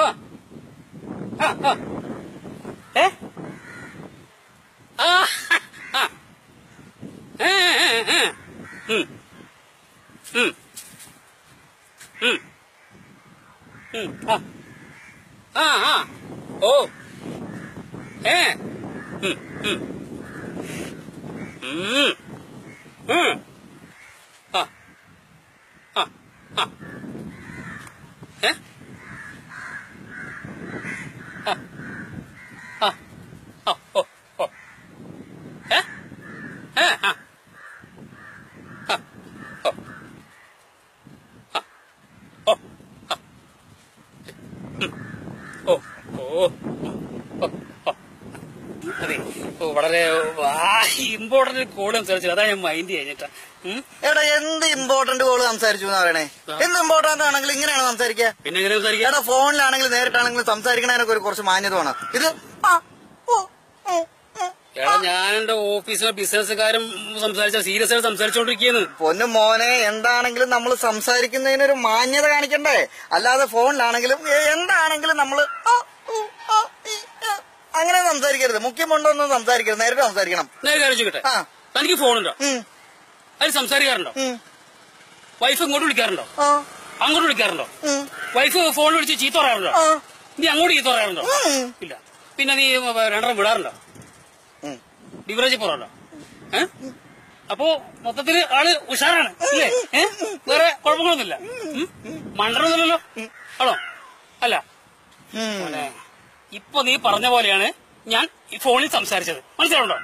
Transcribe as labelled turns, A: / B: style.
A: ആ ആ ആ ഏ ആ ആ ഏ ഏ ഏ ഉം ഉം ഉം ഉം ആ ആ ആ ഓ ഏ ഉം ഉം ഉം ഉം ആ ആ ആ ഏ ആ ആ ആ ഓ ഓ ഏ ഏ ആ ആ ഓ ആ ഓ ആ ഉം. ഓ ഓ ഓ ഓ അതെ. ഓ വളരെ ഇമ്പോർട്ടന്റ് കോൾ സംസാരിച്ചത് അതാ ഞാൻ മൈൻഡ് കഴിഞ്ഞിട്ടാ
B: എടാ എന്ത് ഇമ്പോർട്ടന്റ് കോൾ സംസാരിച്ചു എന്ന് പറയണേ? എന്ത് ഇമ്പോർട്ടന്റ് ആണെങ്കിലും ഇങ്ങനെയാണ് സംസാരിക്കുക
A: പിന്നെ എങ്ങനെ സംസാരിക്കാം?
B: എടാ ഫോണിലാണെങ്കിലും നേരിട്ടാണെങ്കിലും സംസാരിക്കണതിനൊക്കെ ഒരു കുറച്ച് മാന്യത വേണം ഇത്.
A: എടാ ഞാൻ എന്റെ ഓഫീസിലെ ബിസിനസ്സുകാരും സംസാരിച്ച സീരിയസ് ആയിട്ട് സംസാരിച്ചോണ്ടിരിക്കുന്നു
B: പൊന്നു മോനെ എന്താണെങ്കിലും നമ്മൾ സംസാരിക്കുന്നതിനൊരു മാന്യത കാണിക്കണ്ടേ? അല്ലാതെ ഫോണിലാണെങ്കിലും എന്താണെങ്കിലും നമ്മൾ സംസാരിക്കരുത്. മുഖ്യമുണ്ടോന്ന് സംസാരിക്കരുത്. നേരിട്ട് സംസാരിക്കണം.
A: നേരെ
B: ആ.
A: തനിക്ക് ഫോണുണ്ടോ?
B: അതിന്
A: അതിൽ സംസാരിക്കാറുണ്ടോ വൈഫ് ഇങ്ങോട്ട് വിളിക്കാറുണ്ടോ? അങ്ങോട്ട് വിളിക്കാറുണ്ടോ? വൈഫ് ഫോൺ വിളിച്ച് ചീത്ത പറയാറുണ്ടോ? നീ അങ്ങോട്ട് ചീത്ത പറയാറുണ്ടോ? ഇല്ല. പിന്നെ നീ രണ്ടെണ്ണം വിടാറുണ്ടോ. ഡിവറേജ് പോറാറുണ്ടോ ഏ? അപ്പോ മൊത്തത്തിൽ ആൾ ഉഷാറാണ് അല്ലേ? വേറെ കുഴപ്പങ്ങളൊന്നുമില്ല. മണ്ടറൊന്നുമില്ലല്ലോ മണ്ടനൊന്നുമില്ലല്ലോ? ആണോ? അല്ല. ഇപ്പൊ നീ പറഞ്ഞ പോലെയാണ് ഞാൻ ഈ ഫോണിൽ സംസാരിച്ചത്. മനസ്സിലാവുണ്ടോ